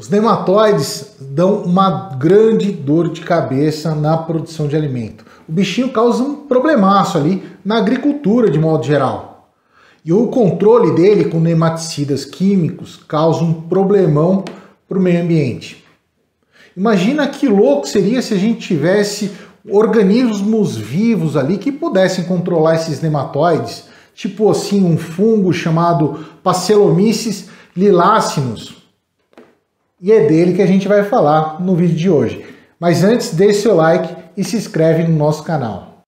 Os nematóides dão uma grande dor de cabeça na produção de alimento. O bichinho causa um problemaço ali na agricultura de modo geral. E o controle dele com nematicidas químicos causa um problemão para o meio ambiente. Imagina que louco seria se a gente tivesse organismos vivos ali que pudessem controlar esses nematóides, tipo assim um fungo chamado Pacellomyces lilacinus e é dele que a gente vai falar no vídeo de hoje. Mas antes, deixe seu like e se inscreve no nosso canal.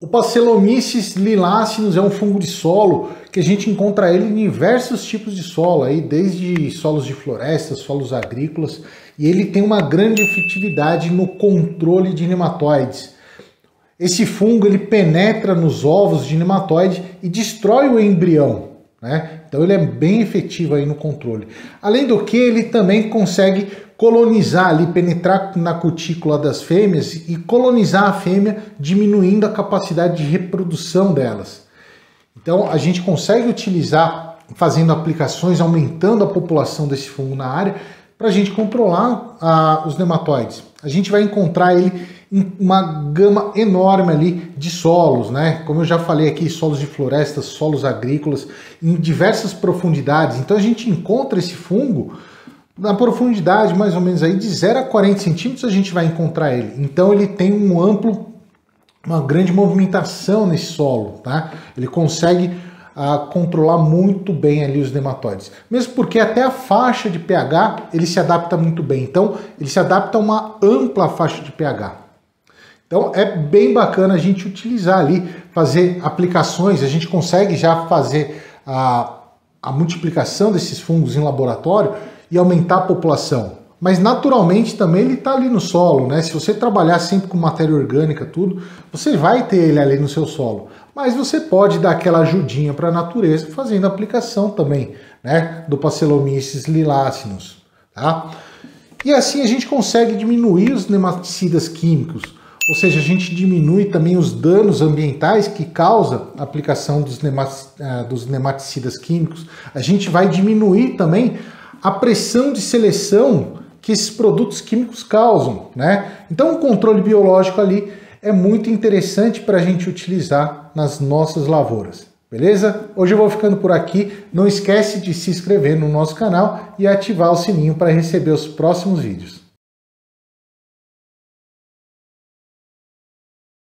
O Pacellomyces lilacinus é um fungo de solo que a gente encontra ele em diversos tipos de solo, aí, desde solos de florestas, solos agrícolas, e ele tem uma grande efetividade no controle de nematóides. Esse fungo ele penetra nos ovos de nematóide e destrói o embrião. Né? Então ele é bem efetivo aí no controle. Além do que, ele também consegue colonizar ali, penetrar na cutícula das fêmeas e colonizar a fêmea, diminuindo a capacidade de reprodução delas. Então a gente consegue utilizar, fazendo aplicações, aumentando a população desse fungo na área, para a gente controlar os nematóides. A gente vai encontrar ele uma gama enorme ali de solos, né? Como eu já falei aqui, solos de florestas, solos agrícolas, em diversas profundidades. Então a gente encontra esse fungo na profundidade mais ou menos aí de 0 a 40 centímetros a gente vai encontrar ele. Então ele tem um amplo, uma grande movimentação nesse solo, tá? Ele consegue a controlar muito bem ali os nematóides. Mesmo porque até a faixa de pH ele se adapta muito bem. Então ele se adapta a uma ampla faixa de pH. Então é bem bacana a gente utilizar ali, fazer aplicações, a gente consegue já fazer a, a multiplicação desses fungos em laboratório e aumentar a população. Mas naturalmente também ele está ali no solo, né? Se você trabalhar sempre com matéria orgânica, tudo, você vai ter ele ali no seu solo. Mas você pode dar aquela ajudinha para a natureza fazendo aplicação também, né? Do Pacellomyces lilacinus, tá? E assim a gente consegue diminuir os nematicidas químicos, ou seja, a gente diminui também os danos ambientais que causa a aplicação dos, eh, dos nematicidas químicos. A gente vai diminuir também a pressão de seleção que esses produtos químicos causam, né? Então o controle biológico ali é muito interessante para a gente utilizar nas nossas lavouras. Beleza? Hoje eu vou ficando por aqui. Não esquece de se inscrever no nosso canal e ativar o sininho para receber os próximos vídeos.